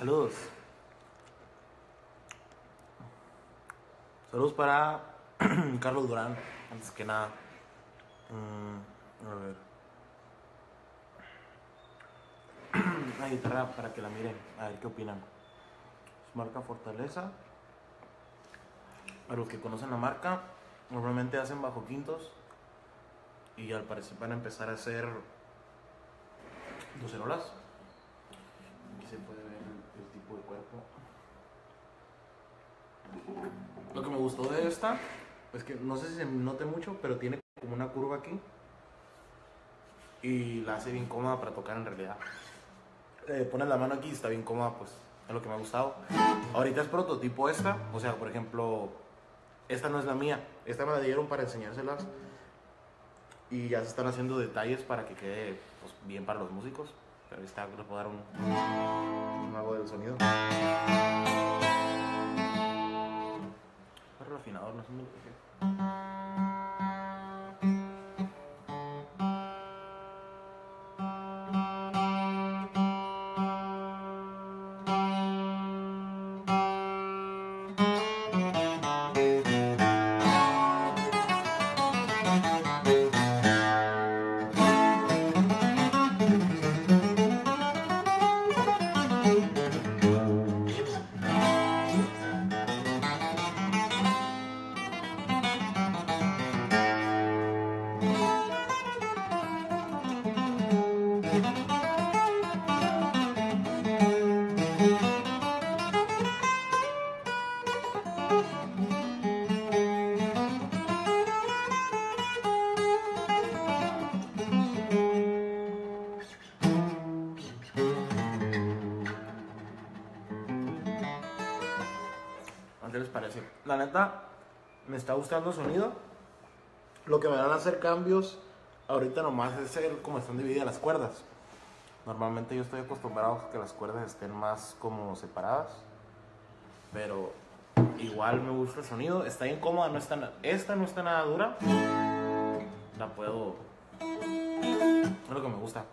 Saludos. Saludos para Carlos Durán, antes que nada. Mm, a ver. La guitarra para que la miren, a ver qué opinan. Es marca Fortaleza. A los que conocen la marca, normalmente hacen bajo quintos y al parecer van a empezar a hacer docerolas. Aquí se puede ver el, el tipo de cuerpo. Lo que me gustó de esta es que no sé si se note mucho, pero tiene como una curva aquí y la hace bien cómoda para tocar en realidad. Eh, pones la mano aquí y está bien cómoda, pues es lo que me ha gustado. Ahorita es prototipo esta, o sea, por ejemplo, esta no es la mía, esta me la dieron para enseñárselas y ya se están haciendo detalles para que quede pues, bien para los músicos. Pero ahí está, les puedo dar un, un algo del sonido. Perro afinador, no sé La neta, me está gustando el sonido. Lo que me van a hacer cambios ahorita nomás es el cómo están divididas las cuerdas. Normalmente yo estoy acostumbrado a que las cuerdas estén más como separadas. Pero igual me gusta el sonido. Está bien cómoda, no está esta no está nada dura. La puedo... Es lo que me gusta.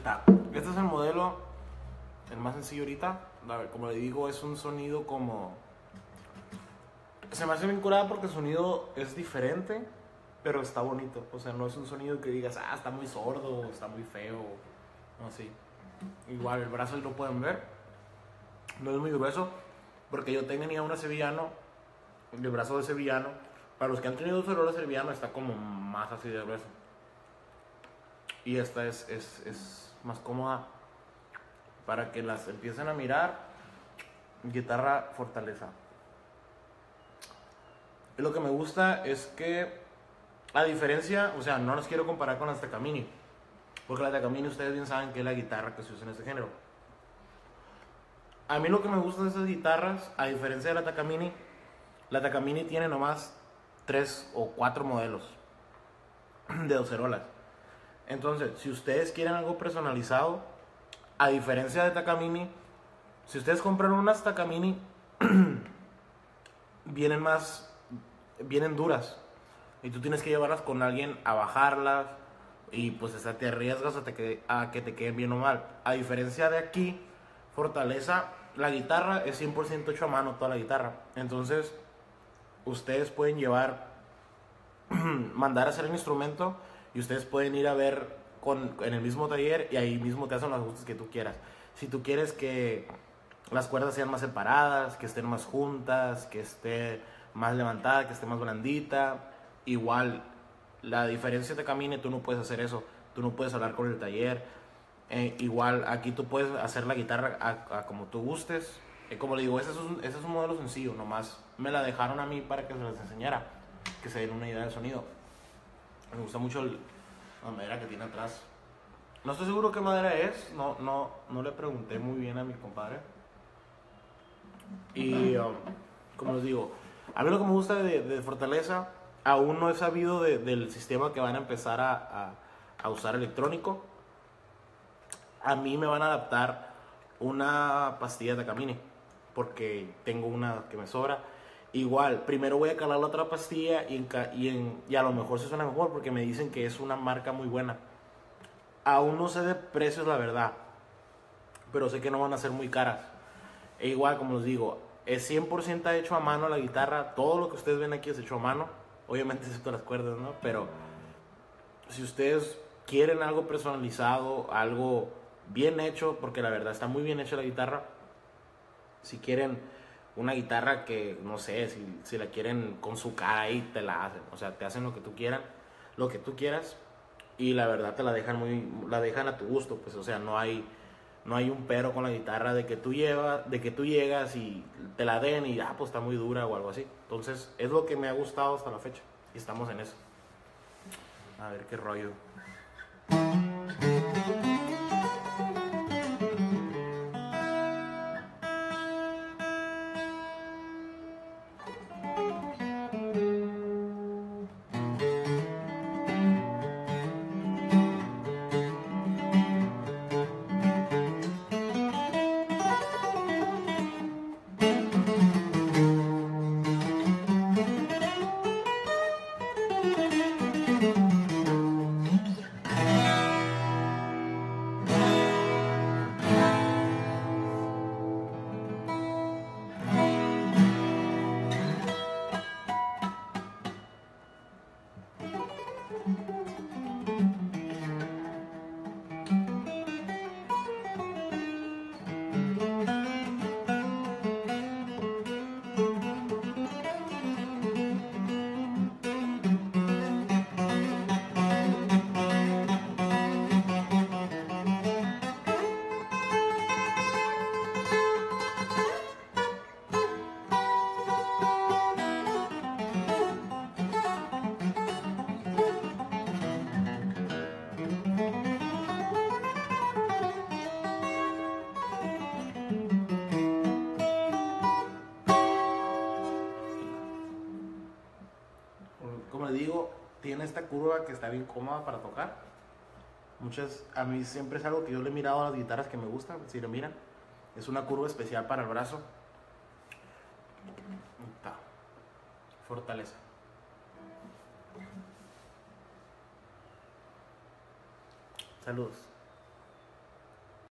Está. Este es el modelo, el más sencillo ahorita. Como le digo, es un sonido como... Se me hace bien curada porque el sonido es diferente, pero está bonito. O sea, no es un sonido que digas, ah, está muy sordo, está muy feo. No, así. Igual, el brazo lo pueden ver. No es muy grueso, porque yo tenía una sevillano, el brazo de sevillano. Para los que han tenido un sevillano está como más así de grueso. Y esta es, es, es más cómoda para que las empiecen a mirar. Guitarra Fortaleza. Y lo que me gusta es que, a diferencia, o sea, no los quiero comparar con las Takamine, porque la Takamine ustedes bien saben que es la guitarra que se usa en este género. A mí lo que me gusta de esas guitarras, a diferencia de la Takamine, la Takamine tiene nomás tres o cuatro modelos de docerolas. Entonces, si ustedes quieren algo personalizado, a diferencia de Takamine, si ustedes compran unas Takamine, vienen más, vienen duras. Y tú tienes que llevarlas con alguien a bajarlas. Y pues hasta te arriesgas a, que te queden bien o mal. A diferencia de aquí, Fortaleza, la guitarra es 100% hecho a mano, toda la guitarra. Entonces, ustedes pueden llevar, mandar a hacer el instrumento y ustedes pueden ir a ver con, en el mismo taller y ahí mismo te hacen los ajustes que tú quieras. Si tú quieres que las cuerdas sean más separadas, que estén más juntas, que esté más levantada, que esté más blandita, igual la diferencia de camine tú no puedes hacer eso, tú no puedes hablar con el taller. Eh, igual aquí tú puedes hacer la guitarra como tú gustes. Eh, como le digo, ese es, un, ese es un modelo sencillo, nomás me la dejaron a mí para que se les enseñara, que se den una idea del sonido. Me gusta mucho la madera que tiene atrás. No estoy seguro qué madera es, no, no, no le pregunté muy bien a mi compadre. Y um, como les digo, a mí lo que me gusta de, Fortaleza, aún no he sabido del sistema que van a empezar a, a, usar electrónico. A mí me van a adaptar una pastilla de camine, porque tengo una que me sobra Igual, primero voy a calar la otra pastilla y, y, a lo mejor se suena mejor porque me dicen que es una marca muy buena. Aún no sé de precios, la verdad, pero sé que no van a ser muy caras. E igual, como les digo, es 100% hecho a mano la guitarra. Todo lo que ustedes ven aquí es hecho a mano. Obviamente, excepto las cuerdas, ¿no? Pero si ustedes quieren algo personalizado, algo bien hecho, porque la verdad está muy bien hecha la guitarra. Si quieren una guitarra que, no sé, si, si, la quieren con su cara ahí, te la hacen. O sea, te hacen lo que tú quieras, lo que tú quieras. Y la verdad te la dejan muy, la dejan a tu gusto, pues, o sea, no hay, no hay un pero con la guitarra de que tú llevas, de que tú llegas y te la den y, ah, pues está muy dura o algo así. Entonces, es lo que me ha gustado hasta la fecha. Y estamos en eso. A ver qué rollo. Esta curva que está bien cómoda para tocar. Muchas, a mí siempre es algo que yo le he mirado a las guitarras que me gustan, si lo miran. Es una curva especial para el brazo. Fortaleza. Saludos.